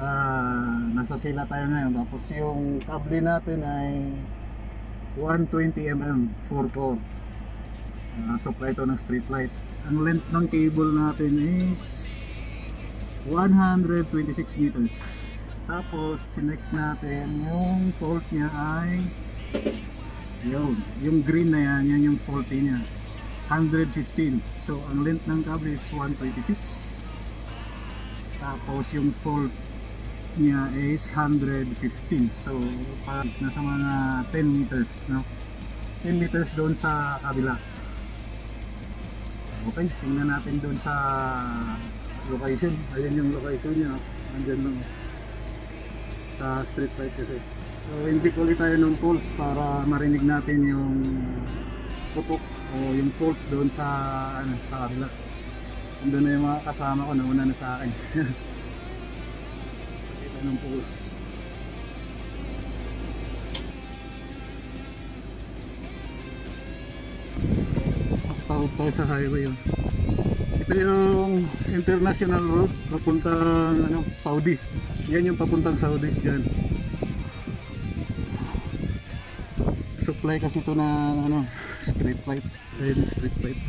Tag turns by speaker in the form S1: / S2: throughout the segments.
S1: ah, nasa sila tayo ngayon. Tapos yung kable natin ay 120mm 4-core. Ah, supply ito ng street light. Ang length ng cable natin is 126 meters. Tapos, chinek natin yung fault niya ay yun, yung green na yan, yan yung faulty niya. 115. So, ang length ng cable is 126. Tapos, yung fault niya is 115. So, parang nasa mga 10 meters, no? 10 meters doon sa kabila. Okay, tingnan natin doon sa location. Ayun yung location niya. Andyan lang. Sa street light kasi. So, hindi ulit tayo ng pulse para marinig natin yung putok o yung fault doon sa ano, sa kabila. Doon na yung mga kasama ko, nauna na sa akin. Kita ng pulse. Tawag tayo sa highway yun. Ito yung international road papuntang ano, Saudi. Yan yung papuntang Saudi dyan. Supply kasi ito na ano, street light. Ayun street light.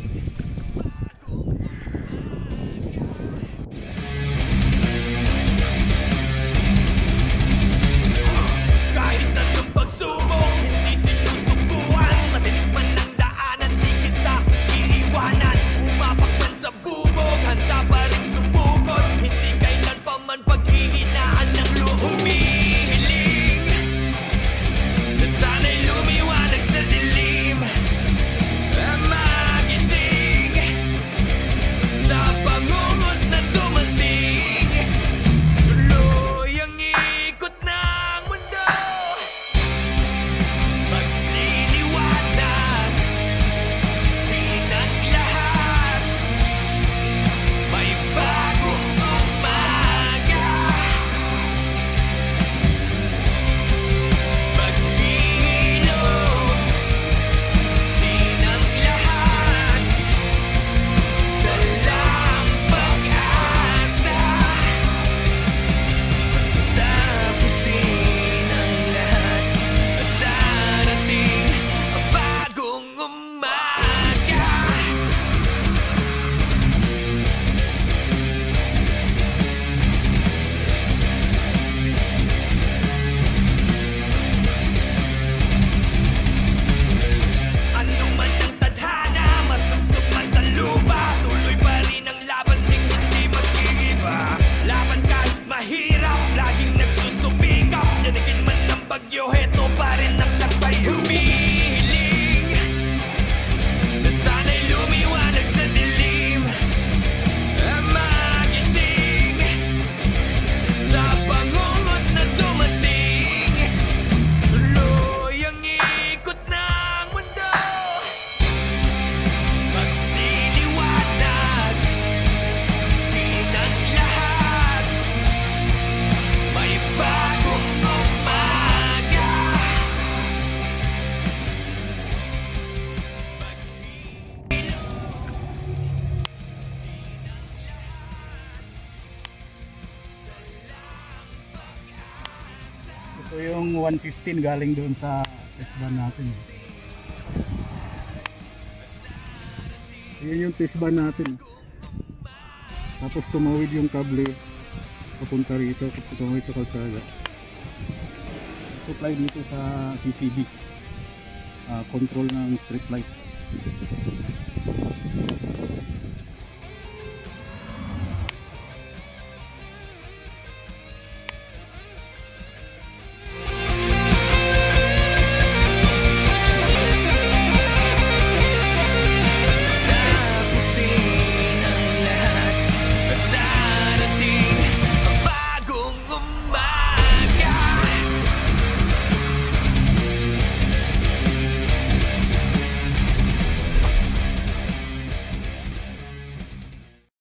S1: Yung 115 galing doon sa test ban natin. Ayan yung test ban natin. Tapos tumawid yung kable papunta rito, tumawid sa kalsada. Supply dito sa CCB. Ah, control ng street light.